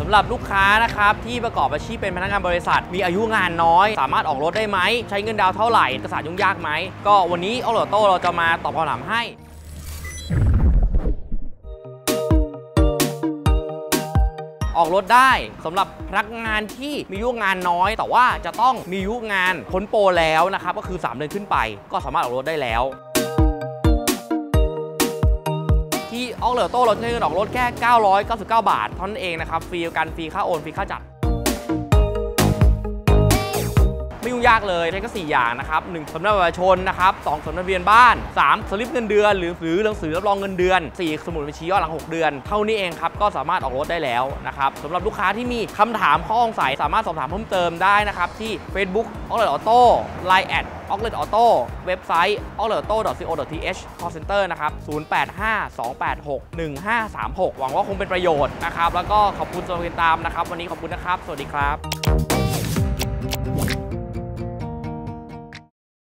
สำหรับลูกค้านะครับที่ประกอบอาชีพเป็นพนักงานบริษัท มีอายุงานน้อย สามารถออกรถได้ไหม ใช้เงินดาวเท่าไหร่เอกสารยุ่งยากไหม ก็วันนี้ออโลโต้เราจะมาตอบคำถามให้ออกรถได้สำหรับพนักงานที่มีอายุงานน้อย แต่ว่าจะต้องมีอายุงานพ้นโปรแล้วนะครับก็คือ 3 เดือนขึ้นไป ก็สามารถออกรถได้แล้ว ที่ออกเหลอโต้เราใช้เงินออกรถแค่ 999 บาทเท่านั้นเองนะครับ ฟรีกัน ฟรีค่าโอน ฟรีค่าจัด งยากเลยใช้ก็ 4 อย่างนะครับ1สำเนาบัตรประชาชนนะครับ2สำเนาทะเบียนบ้าน 3 สลิปเงินเดือน หรือหรือหนังสือรับรองเงินเดือน 4 สมุดบัญชีย้อนหลัง 6 เดือน เท่านี้เองครับ ก็สามารถออกรถได้แล้วนะครับสำหรับลูกค้าที่มีคำถามข้อสงสัยสามารถสอบถามเพิ่มเติมได้นะครับ ที่ Facebook o u t l e t Auto Line แอด o u t l e t Auto เว็บไซต์ o u t l e t auto co th call center นะครับ 0852861536 หวังว่าคงเป็นประโยชน์นะครับ แล้วก็ขอบคุณสำหรับการติดตามนะครับ วันนี้ขอบคุณนะครับ สวัสดีครับ